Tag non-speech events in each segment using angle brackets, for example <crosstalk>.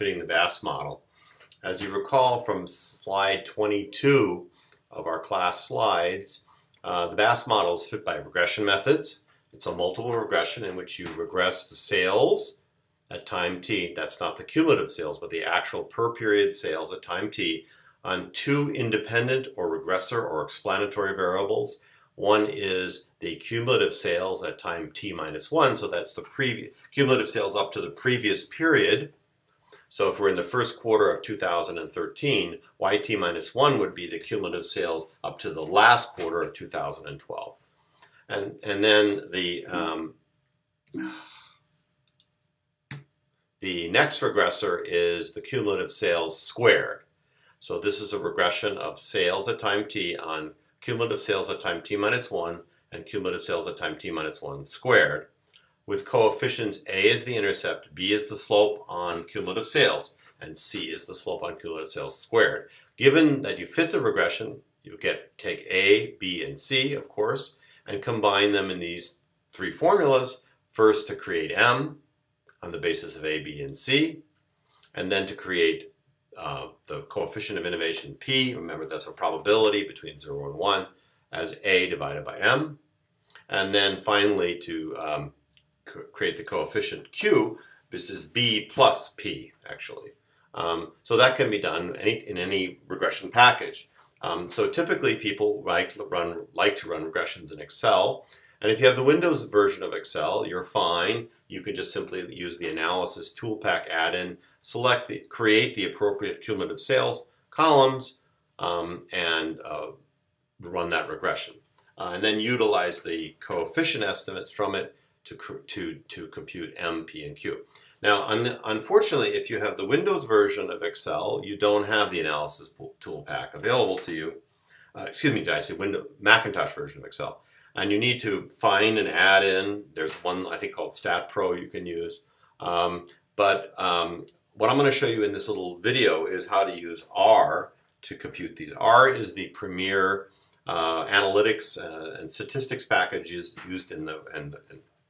fitting the Bass model. As you recall from slide 22 of our class slides, uh, the Bass model is fit by regression methods. It's a multiple regression in which you regress the sales at time t, that's not the cumulative sales, but the actual per period sales at time t, on two independent or regressor or explanatory variables. One is the cumulative sales at time t minus 1, so that's the cumulative sales up to the previous period. So if we're in the first quarter of 2013, yt minus 1 would be the cumulative sales up to the last quarter of 2012. And, and then the, um, the next regressor is the cumulative sales squared. So this is a regression of sales at time t on cumulative sales at time t minus 1 and cumulative sales at time t minus 1 squared with coefficients a is the intercept, b is the slope on cumulative sales, and c is the slope on cumulative sales squared. Given that you fit the regression, you get take a, b, and c, of course, and combine them in these three formulas, first to create m, on the basis of A, B, and C, and then to create uh, the coefficient of innovation P, remember that's a probability between 0 and 1, as A divided by M, and then finally to um, create the coefficient Q, this is B plus P, actually. Um, so that can be done any, in any regression package. Um, so typically people like, run, like to run regressions in Excel, and if you have the Windows version of Excel, you're fine. You can just simply use the Analysis Toolpak add-in, select the, create the appropriate cumulative sales columns, um, and uh, run that regression. Uh, and then utilize the coefficient estimates from it to, to, to compute M, P, and Q. Now, un unfortunately, if you have the Windows version of Excel, you don't have the Analysis tool pack available to you. Uh, excuse me, did I say Windows Macintosh version of Excel? and you need to find and add in. There's one I think called Stat Pro you can use. Um, but um, what I'm going to show you in this little video is how to use R to compute these. R is the premier uh, analytics uh, and statistics package used in the and,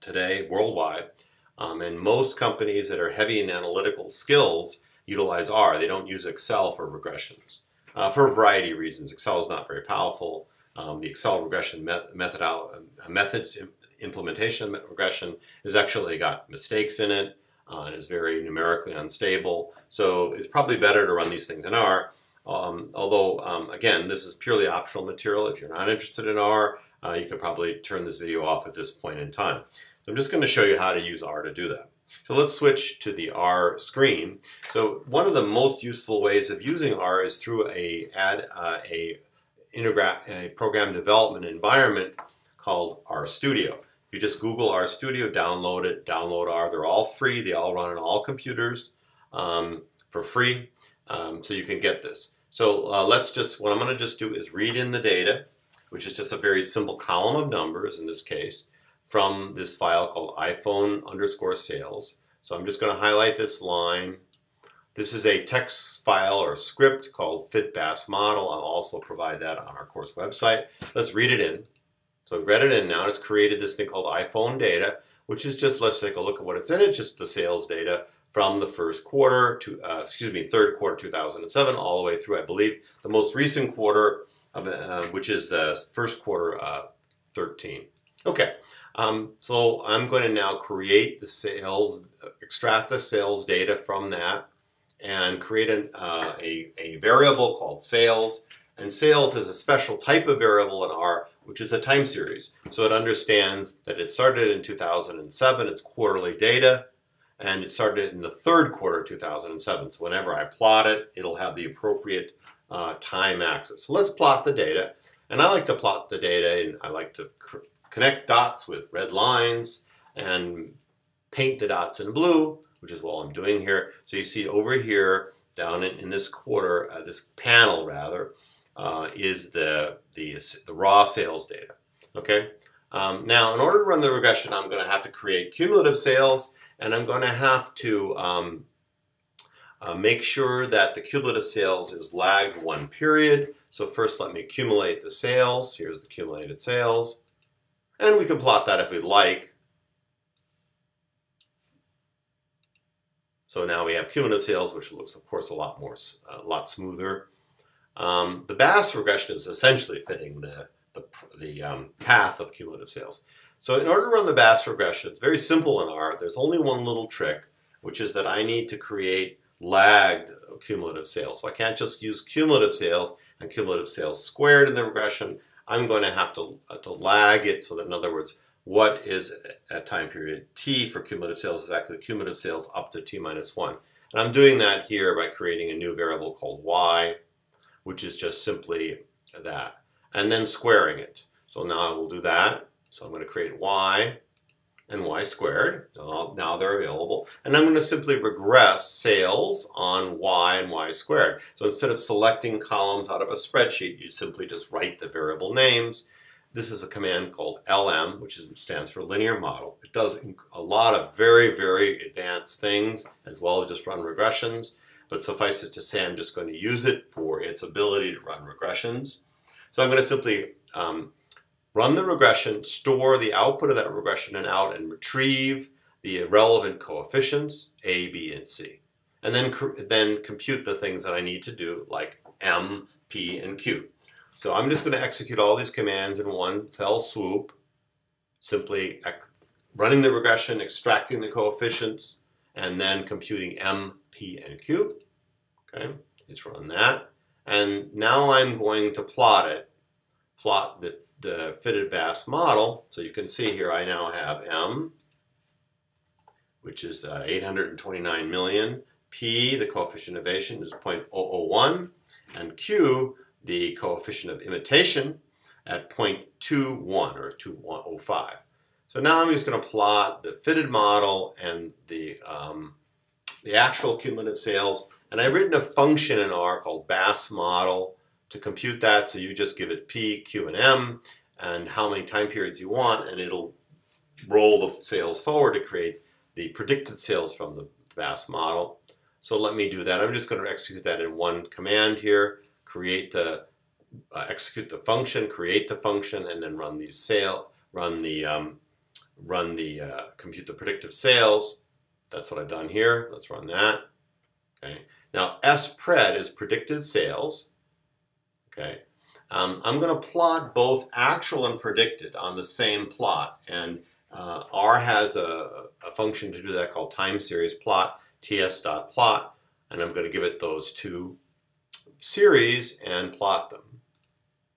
today worldwide. Um, and most companies that are heavy in analytical skills utilize R. They don't use Excel for regressions uh, for a variety of reasons. Excel is not very powerful. Um, the Excel regression method, uh, methods implementation regression has actually got mistakes in it uh, and is very numerically unstable. So it's probably better to run these things in R. Um, although, um, again, this is purely optional material. If you're not interested in R, uh, you can probably turn this video off at this point in time. I'm just going to show you how to use R to do that. So let's switch to the R screen. So one of the most useful ways of using R is through a add uh, a a program development environment called RStudio. If you just Google RStudio, download it, download R. They're all free. They all run on all computers um, for free, um, so you can get this. So uh, let's just, what I'm going to just do is read in the data, which is just a very simple column of numbers in this case, from this file called iPhone underscore sales. So I'm just going to highlight this line this is a text file or script called FitBAS model. I'll also provide that on our course website. Let's read it in. So we've read it in now. It's created this thing called iPhone data, which is just, let's take a look at what it's in it, just the sales data from the first quarter to, uh, excuse me, third quarter 2007 all the way through, I believe, the most recent quarter, of, uh, which is the first quarter uh, 13. Okay, um, so I'm going to now create the sales, extract the sales data from that and create an, uh, a, a variable called sales. And sales is a special type of variable in R, which is a time series. So it understands that it started in 2007, it's quarterly data, and it started in the third quarter of 2007. So whenever I plot it, it'll have the appropriate uh, time axis. So let's plot the data. And I like to plot the data, and I like to connect dots with red lines and paint the dots in blue which is what I'm doing here. So you see over here, down in, in this quarter, uh, this panel rather, uh, is the, the, the, raw sales data. Okay. Um, now, in order to run the regression, I'm going to have to create cumulative sales, and I'm going to have to um, uh, make sure that the cumulative sales is lagged one period. So first, let me accumulate the sales. Here's the accumulated sales. And we can plot that if we like. So now we have cumulative sales, which looks, of course, a lot more, a lot smoother. Um, the Bass regression is essentially fitting the, the, the um, path of cumulative sales. So in order to run the Bass regression, it's very simple in R. There's only one little trick, which is that I need to create lagged cumulative sales. So I can't just use cumulative sales and cumulative sales squared in the regression. I'm going to have to, uh, to lag it so that in other words, what is at time period t for cumulative sales is actually cumulative sales up to t minus 1. And I'm doing that here by creating a new variable called y, which is just simply that, and then squaring it. So now I will do that. So I'm going to create y and y squared. now they're available. And I'm going to simply regress sales on y and y squared. So instead of selecting columns out of a spreadsheet, you simply just write the variable names. This is a command called LM, which stands for linear model. It does a lot of very, very advanced things, as well as just run regressions. But suffice it to say, I'm just going to use it for its ability to run regressions. So I'm going to simply um, run the regression, store the output of that regression and out, and retrieve the relevant coefficients, A, B, and C. And then, then compute the things that I need to do, like M, P, and Q. So I'm just going to execute all these commands in one fell swoop, simply running the regression, extracting the coefficients, and then computing M, P, and Q. Okay, let's run that. And now I'm going to plot it, plot the the fitted bass model. So you can see here I now have M, which is uh, 829 million. P, the coefficient of innovation, is 0.001. And Q, the coefficient of imitation, at 0.21 or 205. So now I'm just going to plot the fitted model and the, um, the actual cumulative sales. And I've written a function in R called Bass model to compute that. So you just give it P, Q, and M, and how many time periods you want, and it'll roll the sales forward to create the predicted sales from the Bass model. So let me do that. I'm just going to execute that in one command here, create the, uh, execute the function, create the function, and then run the sale, run the, um, run the, uh, compute the predictive sales. That's what I've done here. Let's run that. Okay. Now, S pred is predicted sales. Okay. Um, I'm going to plot both actual and predicted on the same plot. And uh, R has a, a, function to do that called time series plot, ts.plot. And I'm going to give it those two series and plot them.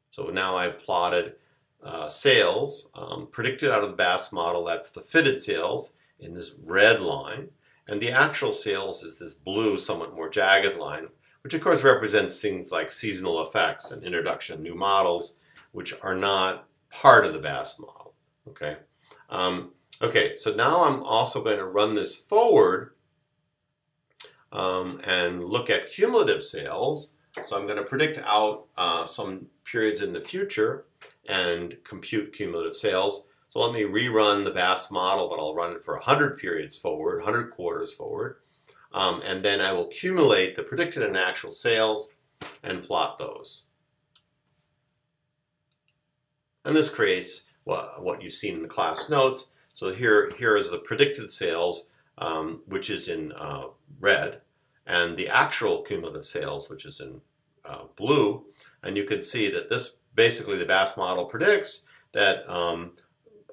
So now I've plotted uh, sales um, predicted out of the Bass model. That's the fitted sales in this red line. And the actual sales is this blue, somewhat more jagged line, which of course represents things like seasonal effects and introduction of new models, which are not part of the Bass model. Okay. Um, okay. So now I'm also going to run this forward um, and look at cumulative sales. So I'm going to predict out uh, some periods in the future and compute cumulative sales. So let me rerun the Bass model, but I'll run it for 100 periods forward, 100 quarters forward. Um, and then I will accumulate the predicted and actual sales and plot those. And this creates what, you've seen in the class notes. So here, here is the predicted sales, um, which is in uh, red, and the actual cumulative sales, which is in uh, blue. And you can see that this, basically the Bass model predicts that um,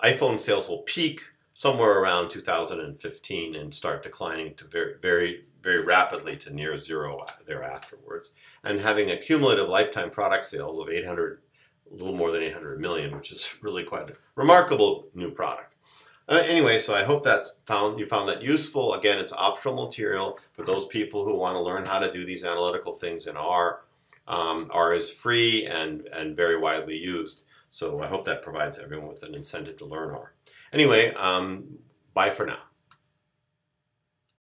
iPhone sales will peak somewhere around 2015 and start declining to very, very, very rapidly to near zero thereafterwards. And having a cumulative lifetime product sales of 800, a little more than 800 million, which is <laughs> really quite a remarkable new product. Uh, anyway, so I hope that's found you found that useful. Again, it's optional material for those people who want to learn how to do these analytical things in R. Um, R is free and, and very widely used. So I hope that provides everyone with an incentive to learn R. Anyway, um, bye for now.